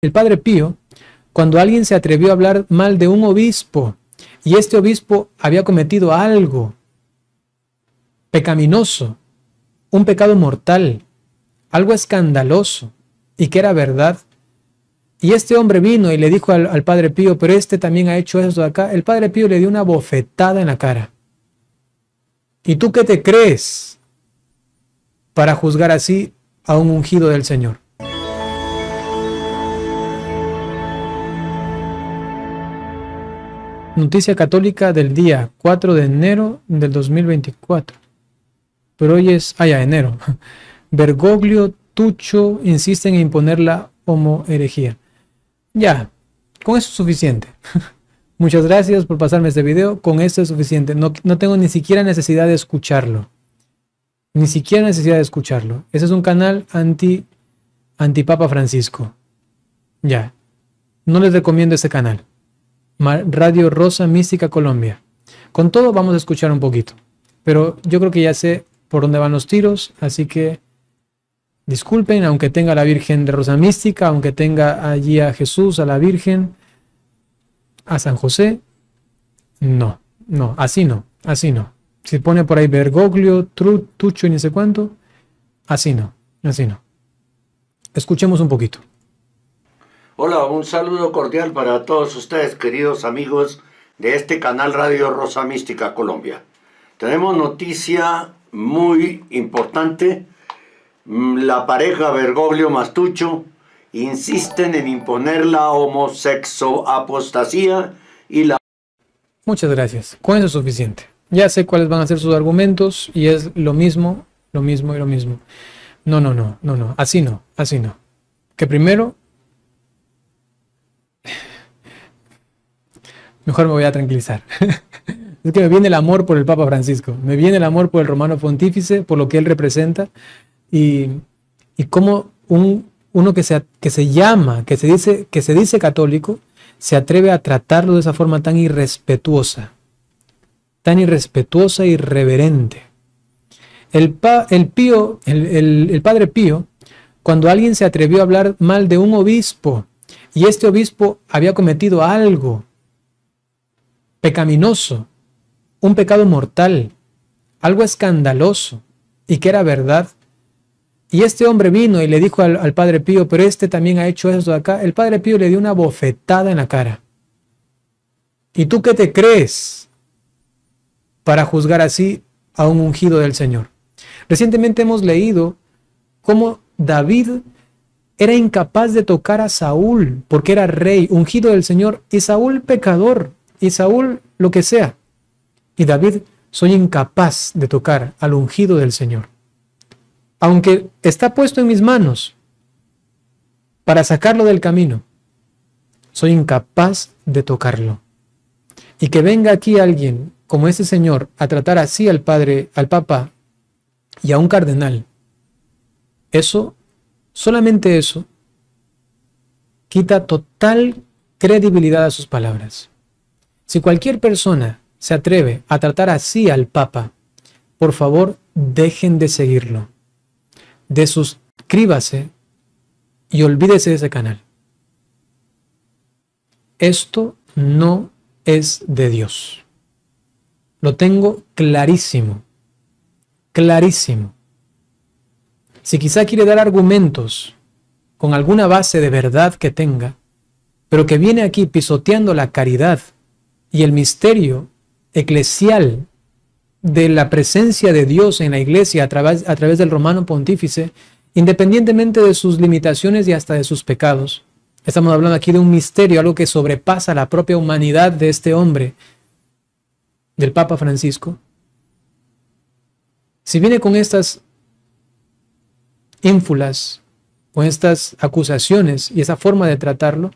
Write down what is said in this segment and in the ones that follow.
el padre Pío, cuando alguien se atrevió a hablar mal de un obispo y este obispo había cometido algo pecaminoso, un pecado mortal, algo escandaloso y que era verdad, y este hombre vino y le dijo al, Padre Pío, pero este también ha hecho eso de acá. El Padre Pío le dio una bofetada en la cara. ¿Y tú qué te crees para juzgar así a un ungido del Señor? Noticia católica del día 4 de enero del 2024. Pero hoy es, ah, ya, enero. Bergoglio, Tucho insisten en imponer la homo herejía. Ya, con eso es suficiente. Muchas gracias por pasarme este video. Con esto es suficiente. No, no, tengo ni siquiera necesidad de escucharlo. Ni siquiera necesidad de escucharlo. Ese es un canal anti, anti Papa Francisco. Ya. No les recomiendo ese canal. Radio Rosa Mística Colombia. Con todo vamos a escuchar un poquito. Pero yo creo que ya sé por dónde van los tiros. Así que Disculpen, aunque tenga a la Virgen de Rosa Mística, aunque tenga allí a Jesús, a la Virgen, a San José, no, no, así no, así no. Si pone por ahí Bergoglio, Tucho y ni sé cuánto, así no, así no. Escuchemos un poquito. Hola, un saludo cordial para todos ustedes, queridos amigos de este canal Radio Rosa Mística Colombia. Tenemos noticia muy importante Mm, la pareja Bergoglio Mastucho insisten en imponer la homosexoapostasía y la... Muchas gracias. Con eso es suficiente. Ya sé cuáles van a ser sus argumentos y es lo mismo, lo mismo y lo mismo. No, no, no, no, no. Así no, así no. Que primero... Mejor me voy a tranquilizar. es que me viene el amor por el Papa Francisco, me viene el amor por el romano pontífice, por lo que él representa, y, y cómo un, uno que se, que se llama, que se, dice, que se dice católico, se atreve a tratarlo de esa forma tan irrespetuosa, tan irrespetuosa y irreverente. El, el, pío, el, el padre Pío, cuando alguien se atrevió a hablar mal de un obispo y este obispo había cometido algo pecaminoso, un pecado mortal, algo escandaloso y que era verdad, y este hombre vino y le dijo al, Padre Pío, pero este también ha hecho eso de acá. El Padre Pío le dio una bofetada en la cara. ¿Y tú qué te crees para juzgar así a un ungido del Señor? Recientemente hemos leído cómo David era incapaz de tocar a Saúl porque era rey, ungido del Señor, y Saúl pecador, y Saúl lo que sea. Y David, soy incapaz de tocar al ungido del Señor aunque está puesto en mis manos para sacarlo del camino, soy incapaz de tocarlo. Y que venga aquí alguien como ese señor a tratar así al padre, al papa y a un cardenal, eso, solamente eso, quita total credibilidad a sus palabras. Si cualquier persona se atreve a tratar así al papa, por favor, dejen de seguirlo desuscríbase y olvídese de ese canal. Esto no es de Dios. Lo tengo clarísimo, clarísimo. Si quizá quiere dar argumentos con alguna base de verdad que tenga, pero que viene aquí pisoteando la caridad y el misterio eclesial de la presencia de Dios en la iglesia a través, a través del romano pontífice, independientemente de sus limitaciones y hasta de sus pecados. Estamos hablando aquí de un misterio, algo que sobrepasa la propia humanidad de este hombre, del Papa Francisco. Si viene con estas ínfulas, con estas acusaciones y esa forma de tratarlo,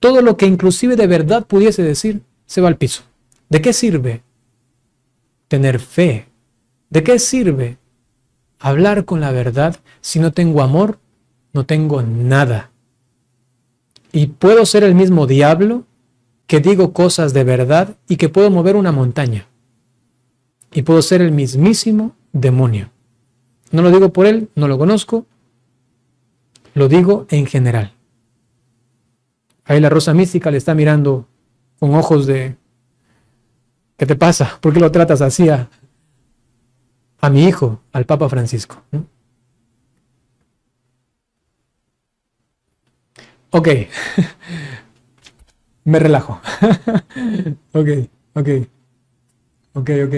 todo lo que inclusive de verdad pudiese decir se va al piso. ¿De qué sirve tener fe. ¿De qué sirve hablar con la verdad si no tengo amor? No tengo nada. Y puedo ser el mismo diablo que digo cosas de verdad y que puedo mover una montaña. Y puedo ser el mismísimo demonio. No lo digo por él, no lo conozco, lo digo en general. Ahí la rosa mística le está mirando con ojos de, ¿qué te pasa? ¿Por qué lo tratas así a, mi hijo, al Papa Francisco? Ok, me relajo. ok, ok, ok, ok.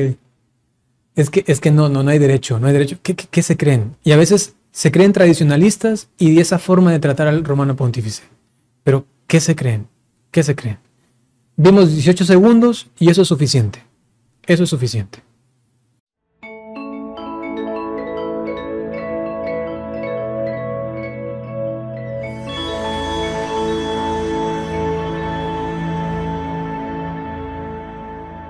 Es que, es que no, no, no hay derecho, no hay derecho. ¿Qué, qué se creen? Y a veces se creen tradicionalistas y de esa forma de tratar al romano pontífice. Pero, ¿qué se creen? ¿Qué se creen? Vimos 18 segundos y eso es suficiente. Eso es suficiente.